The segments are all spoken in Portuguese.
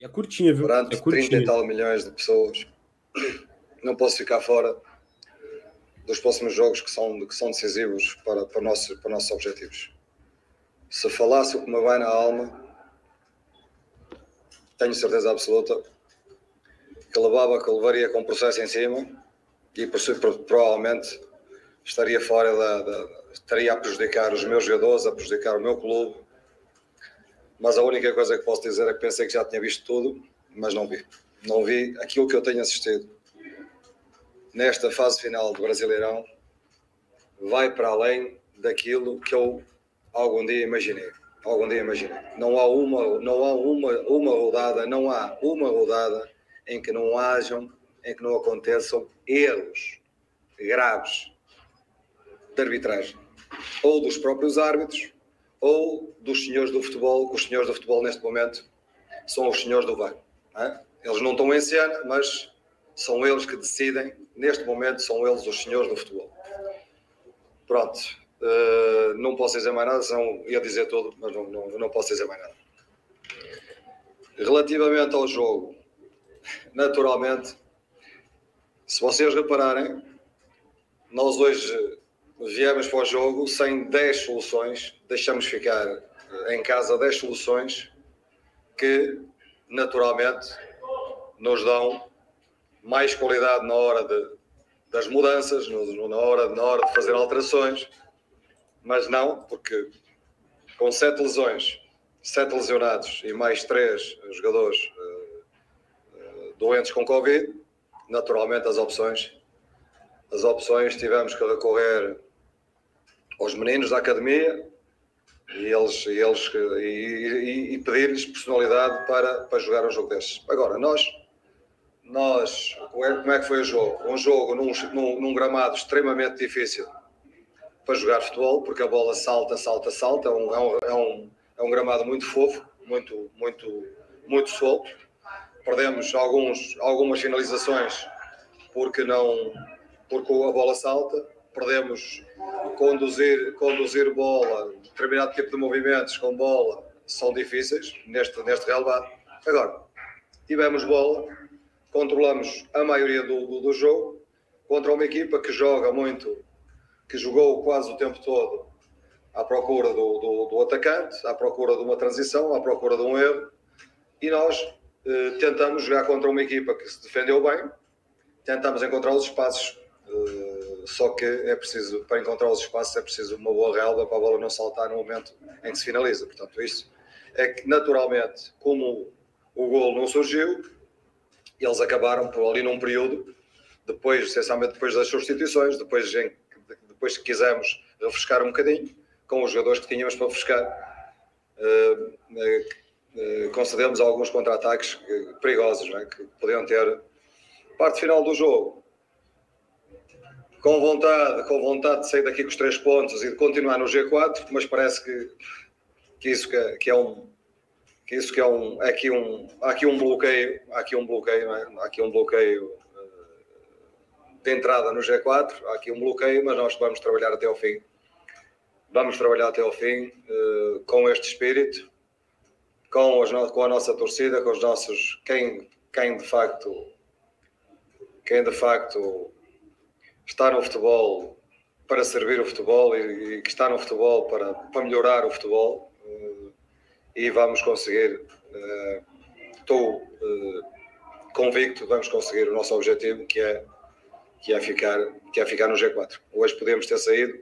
É curtinha, viu? Perante é curtinha. 30 e tal milhões de pessoas, não posso ficar fora dos próximos jogos que são, que são decisivos para, para, nosso, para nossos objetivos. Se falasse o que me vai na alma, tenho certeza absoluta que levava, que levaria com o processo em cima e provavelmente estaria fora da, da, estaria a prejudicar os meus jogadores, a prejudicar o meu clube. Mas a única coisa que posso dizer é que pensei que já tinha visto tudo, mas não vi. Não vi aquilo que eu tenho assistido nesta fase final do Brasileirão vai para além daquilo que eu algum dia imaginei. Algum dia imaginei. Não há uma, não há uma, uma rodada, não há uma rodada em que não hajam, em que não aconteçam erros graves de arbitragem, ou dos próprios árbitros, ou dos senhores do futebol, que os senhores do futebol neste momento são os senhores do VAR. É? Eles não estão em cena, mas são eles que decidem, neste momento são eles os senhores do futebol. Pronto, uh, não posso dizer mais nada, senão ia dizer tudo, mas não, não, não posso dizer mais nada. Relativamente ao jogo, naturalmente, se vocês repararem, nós hoje viemos para o jogo sem 10 soluções, deixamos ficar em casa 10 soluções que naturalmente nos dão mais qualidade na hora de, das mudanças, no, na, hora, na hora de fazer alterações, mas não, porque com sete lesões, sete lesionados e mais três jogadores uh, uh, doentes com Covid, naturalmente as opções, as opções tivemos que recorrer aos meninos da academia e eles, e, eles, e, e, pedir-lhes personalidade para, para jogar um jogo destes. Agora, nós nós, como é que foi o jogo? Um jogo num, num, num, gramado extremamente difícil para jogar futebol, porque a bola salta, salta, salta. É um, é um, é um, é gramado muito fofo, muito, muito, muito solto. Perdemos alguns, algumas finalizações porque não porque a bola salta. Perdemos conduzir, conduzir bola, determinado tipo de movimentos com bola são difíceis neste, neste relevado. Agora, tivemos bola, controlamos a maioria do, do, do, jogo contra uma equipa que joga muito, que jogou quase o tempo todo à procura do, do, do atacante, à procura de uma transição, à procura de um erro, e nós eh, tentamos jogar contra uma equipa que se defendeu bem, tentamos encontrar os espaços, eh, só que é preciso, para encontrar os espaços, é preciso uma boa relva para a bola não saltar no momento em que se finaliza. Portanto, isso é que naturalmente, como o gol não surgiu, eles acabaram por ali num período, depois, essencialmente depois das substituições, depois, em, depois que quisemos refrescar um bocadinho, com os jogadores que tínhamos para refrescar, uh, uh, concedemos alguns contra-ataques perigosos, é? que podiam ter parte final do jogo. Com vontade, com vontade de sair daqui com os três pontos e de continuar no G4, mas parece que, que isso que, que é um, que isso que é um, é aqui um, há aqui um bloqueio, há aqui um bloqueio, é? há aqui um bloqueio eh, de entrada no G4, há aqui um bloqueio, mas nós vamos trabalhar até ao fim. Vamos trabalhar até ao fim uh, com este espírito, com, as, com a nossa torcida, com os nossos, quem, quem de facto, quem de facto está no futebol para servir o futebol e, que está no futebol para, para melhorar o futebol. Uh, e vamos conseguir. Uh, estou uh, convicto, vamos conseguir o nosso objetivo, que é, que é, ficar, que é ficar no G4. Hoje podemos ter saído,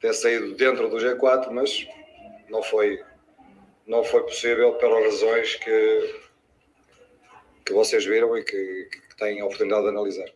ter saído dentro do G4, mas não foi, não foi possível pelas razões que, que vocês viram e que, que têm a oportunidade de analisar.